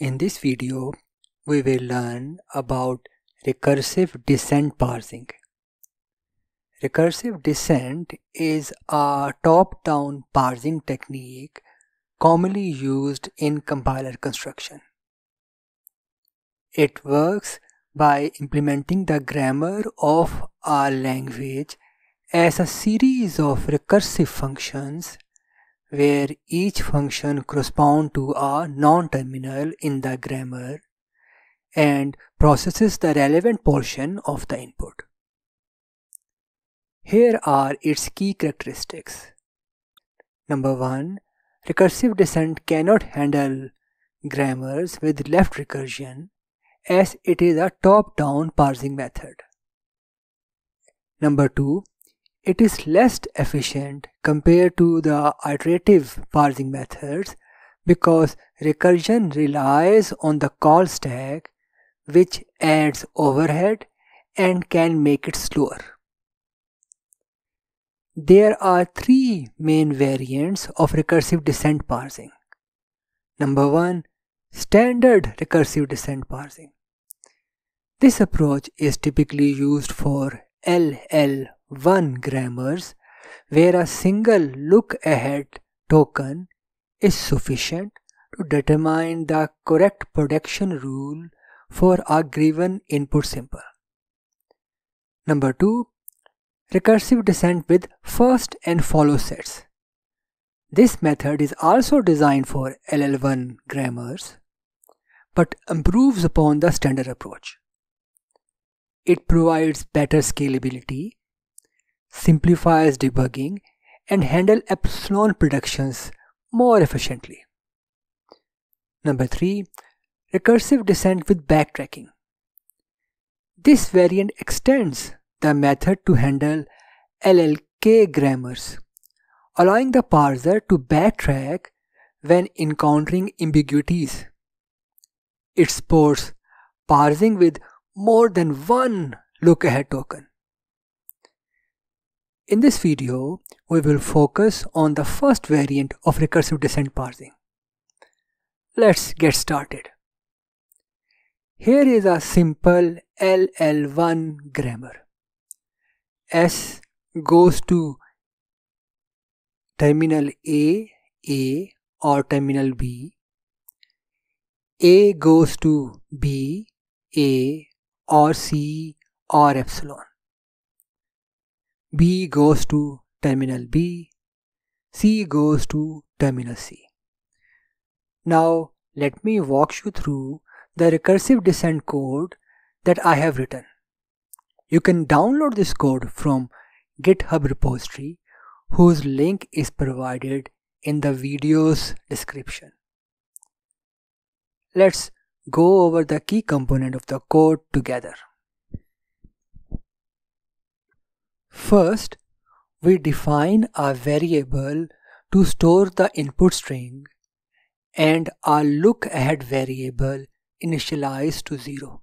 In this video, we will learn about recursive descent parsing. Recursive descent is a top-down parsing technique commonly used in compiler construction. It works by implementing the grammar of a language as a series of recursive functions where each function corresponds to a non-terminal in the grammar and processes the relevant portion of the input. Here are its key characteristics. Number 1. Recursive descent cannot handle grammars with left recursion as it is a top-down parsing method. Number 2. It is less efficient compared to the iterative parsing methods because recursion relies on the call stack which adds overhead and can make it slower. There are three main variants of recursive descent parsing. Number one, standard recursive descent parsing. This approach is typically used for LL1 grammars where a single look ahead token is sufficient to determine the correct production rule for a given input symbol. Number 2 recursive descent with first and follow sets. This method is also designed for LL1 grammars but improves upon the standard approach. It provides better scalability, simplifies debugging, and handle epsilon productions more efficiently. Number 3. Recursive descent with backtracking. This variant extends the method to handle LLK grammars, allowing the parser to backtrack when encountering ambiguities. It supports parsing with more than one look ahead token. In this video, we will focus on the first variant of recursive descent parsing. Let's get started. Here is a simple LL1 grammar. S goes to terminal A, A or terminal B. A goes to B, A or C or epsilon. B goes to terminal B, C goes to terminal C. Now let me walk you through the recursive descent code that I have written. You can download this code from GitHub repository whose link is provided in the video's description. Let's go over the key component of the code together. First, we define a variable to store the input string and a look ahead variable initialized to 0.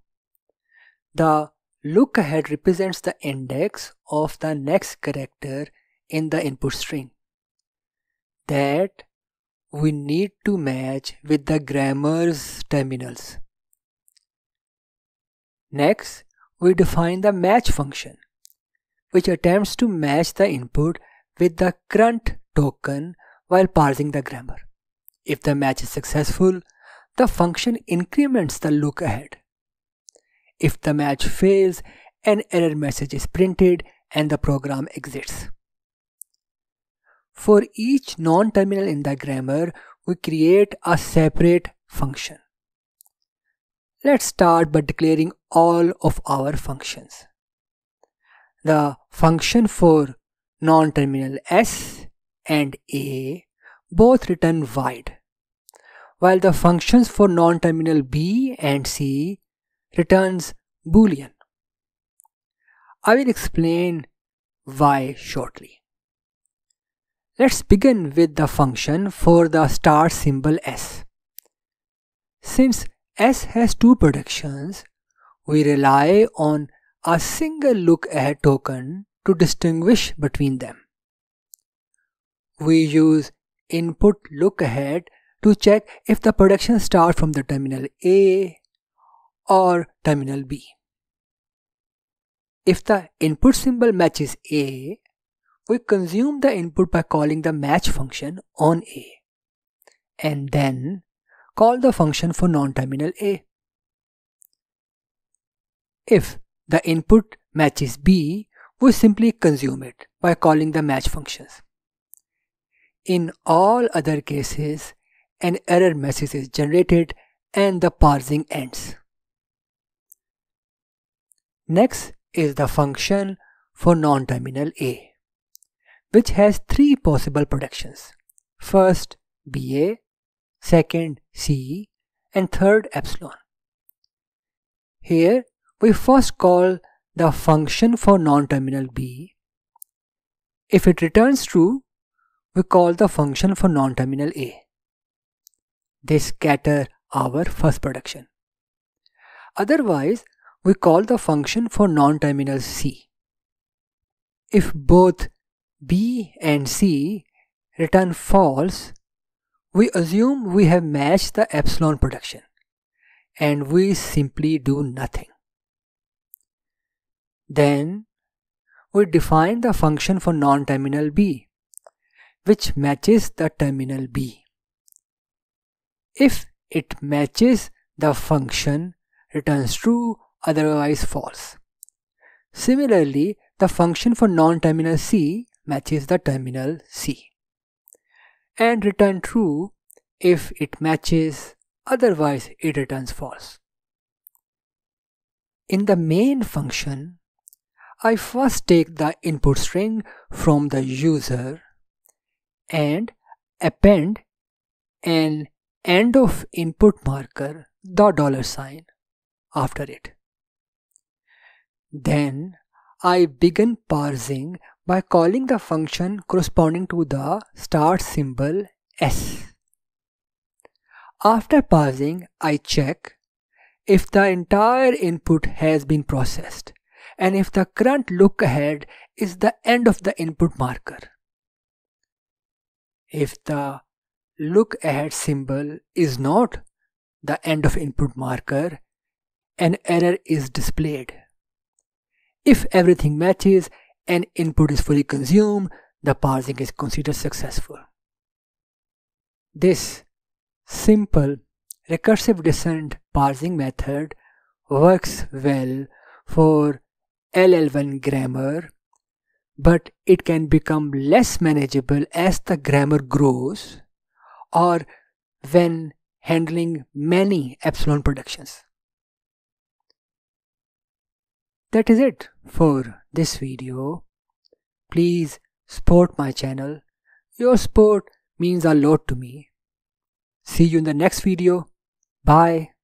The look ahead represents the index of the next character in the input string that we need to match with the grammar's terminals. Next, we define the match function, which attempts to match the input with the current token while parsing the grammar. If the match is successful, the function increments the look ahead. If the match fails, an error message is printed and the program exits. For each non-terminal in the grammar, we create a separate function. Let's start by declaring all of our functions. The function for non-terminal S and A both return void, while the functions for non-terminal B and C returns boolean. I will explain why shortly. Let's begin with the function for the start symbol s. Since s has two productions, we rely on a single look ahead token to distinguish between them. We use input look ahead to check if the production starts from the terminal A or terminal B. If the input symbol matches A, we consume the input by calling the match function on A and then call the function for non-terminal A. If the input matches B, we simply consume it by calling the match functions. In all other cases, an error message is generated and the parsing ends. Next is the function for non-terminal A, which has three possible productions. First, BA, second, C, and third, epsilon. Here, we first call the function for non-terminal B. If it returns true, we call the function for non-terminal A. They scatter our first production. Otherwise, we call the function for non-terminal C. If both B and C return false, we assume we have matched the epsilon production and we simply do nothing. Then we define the function for non-terminal B, which matches the terminal B. If it matches the function returns true otherwise false. Similarly, the function for non-terminal C matches the terminal C and return true if it matches otherwise it returns false. In the main function, I first take the input string from the user and append an end of input marker the dollar sign after it. Then I begin parsing by calling the function corresponding to the start symbol S. After parsing, I check if the entire input has been processed and if the current look ahead is the end of the input marker. If the look ahead symbol is not the end of input marker, an error is displayed. If everything matches and input is fully consumed, the parsing is considered successful. This simple recursive descent parsing method works well for LL1 grammar, but it can become less manageable as the grammar grows or when handling many epsilon productions. That is it for this video. Please support my channel. Your support means a lot to me. See you in the next video. Bye.